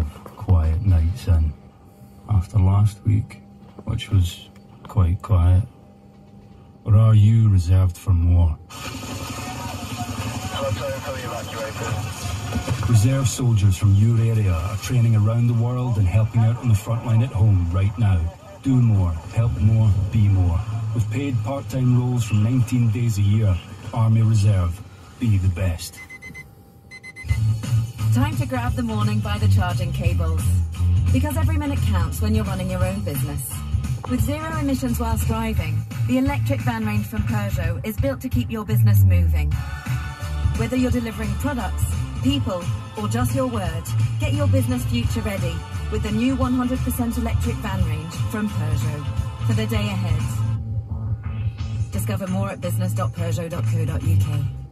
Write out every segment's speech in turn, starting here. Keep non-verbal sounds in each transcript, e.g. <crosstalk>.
of quiet nights in after last week, which was quite quiet. Or are you reserved for more? Reserve soldiers from your area are training around the world and helping out on the front line at home right now. Do more, help more, be more. With paid part-time roles from 19 days a year, Army Reserve. Be the best. Time to grab the morning by the charging cables. Because every minute counts when you're running your own business. With zero emissions whilst driving, the electric van range from Peugeot is built to keep your business moving. Whether you're delivering products, people, or just your word, get your business future ready with the new 100% electric van range from Peugeot for the day ahead. Discover more at business.peugeot.co.uk.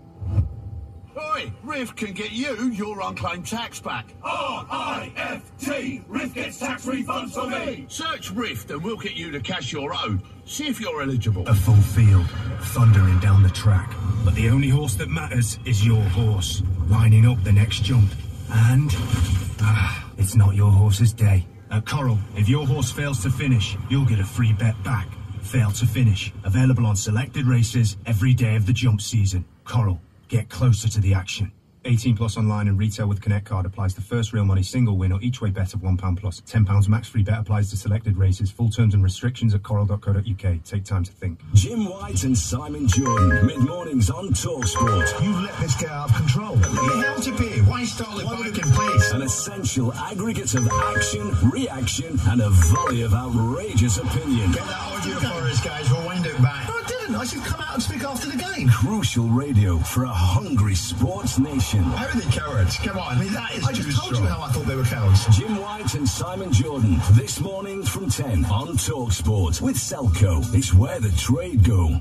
Oi, Rift can get you your unclaimed tax back. R-I-F-T! Rift gets tax refunds for me! Search Rift and we'll get you to cash your own. See if you're eligible. A full field, thundering down the track. But the only horse that matters is your horse, lining up the next jump. And ah, it's not your horse's day. At Coral, if your horse fails to finish, you'll get a free bet back. Fail to finish. Available on selected races every day of the jump season. Coral, get closer to the action. 18 plus online and retail with Connect card applies to first real money single win or each way bet of £1 plus. £10 max free bet applies to selected races. Full terms and restrictions at coral.co.uk. Take time to think. Jim White and Simon Jordan. Mid mornings on Talksport. You've let this get out of control. You held your beer. Why start it back in place? An essential aggregate of action, reaction, and a volley of outrageous opinion. Get that audio for us, guys. We'll wind it back. No, I didn't. Come out and speak after the game. Crucial radio for a hungry sports nation. How are they cowards? Come on. I mean, that is I just told strong. you how I thought they were cowards. Jim White and Simon Jordan. This morning from 10 on Talksport with Selco. It's where the trade go.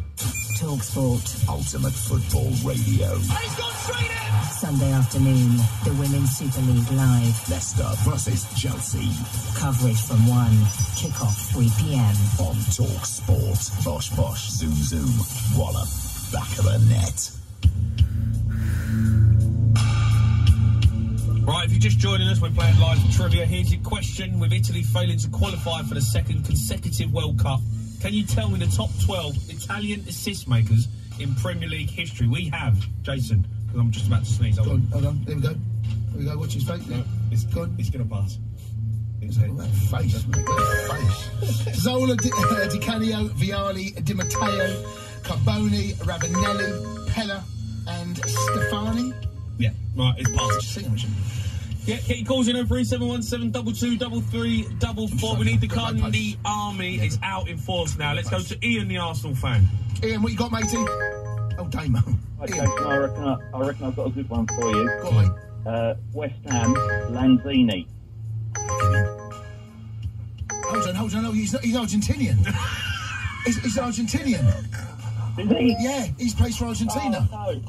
Talksport. Ultimate football radio. He's gone straight in! Sunday afternoon, the Women's Super League live. Leicester versus Chelsea Coverage from 1, kick-off 3pm. on Talksport. Bosh bosh, zoom zoom. Wallop. Back of the net. Right, if you're just joining us, we're playing live trivia. Here's your question. With Italy failing to qualify for the second consecutive World Cup, can you tell me the top 12 Italian assist makers in Premier League history? We have, Jason, because I'm just about to sneeze. Hold on. on, hold on. Here we go. Here we go. Watch his face. No, it's, Go on. it's going to pass. Oh, that face. That face. <laughs> Zola, Di, uh, Di Canio, Vialli, Di Matteo, Carbone, Ravanelli, Pella, and Stefani. Yeah, right, it's passed. Sing them, shouldn't Yeah, get your calls in on 3717 22 33 44. We need the Got my Candy post. Army. It's out in force now. Let's go to Ian, the Arsenal fan. Ian, what you got, matey? Oh, Damo. Okay, Ian, I reckon I, I reckon I've got a good one for you. go on, mate. Uh, West Ham, Lanzini. Hold on, hold on. No, he's, he's Argentinian. <laughs> he's, he's Argentinian. Is he? Yeah, he's plays for Argentina. Oh, And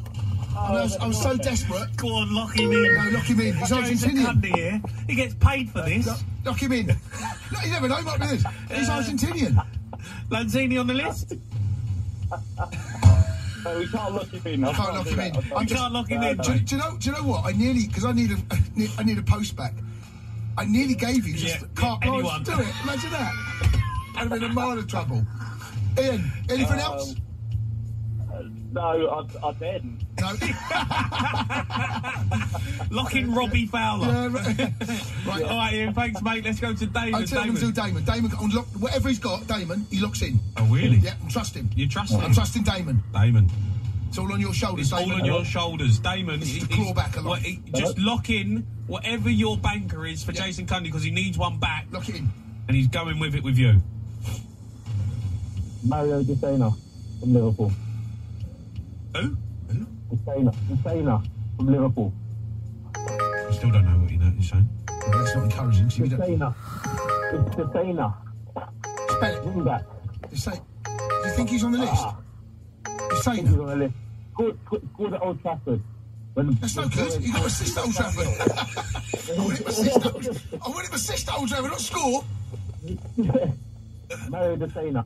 Oh, I was, I was so desperate. Go on, lock him in. No, lock him in. He's Argentinian. Cundy here. He gets paid for this. Lock, lock him in. <laughs> no, you never know. What it is. He's Argentinian. Lanzini on the list. no, we can't lock him in. I Can't lock him that. in. I can't. I'm just- can't lock him No, in. no. Do, do you know? Do you know what? I nearly because I need a I need, a post back. I nearly gave you just Yeah, carte blanche. anyone. Do it. Imagine that. I'd have been a mile of trouble. Ian, anything um, else? No, I, I didn't. No. <laughs> Lock in Robbie Fowler. Yeah, right. <laughs> right. All right, Ian, thanks, mate. Let's go to Damon. I tell him to Damon. Damon. Damon, on whatever he's got, Damon, he locks in. Oh, really? Yeah, and trust him. You trust him? I'm trusting Damon. Damon. It's all on your shoulders, It's all on your shoulders. Damon, This is he- to claw back a lot. well, he- just lock in whatever your banker is for Yeah. Jason Cundy because he needs one back Lock it in. and he's going with it with you. Mario Dossena from Liverpool. Who? Dossena. Dossena from Liverpool. I still don't know what you know you're saying. Well, that's not encouraging. So you don't It's Dossena. spell it. Wing back. Just. Do you think he's on the list? Ah. He's He's on the list. Good, good, good at Old Trafford. When, That's no good. He got assist Old Trafford. I want him assist <laughs> Old Trafford. I want him assist Old Trafford, not score. <laughs> Mario Dossena.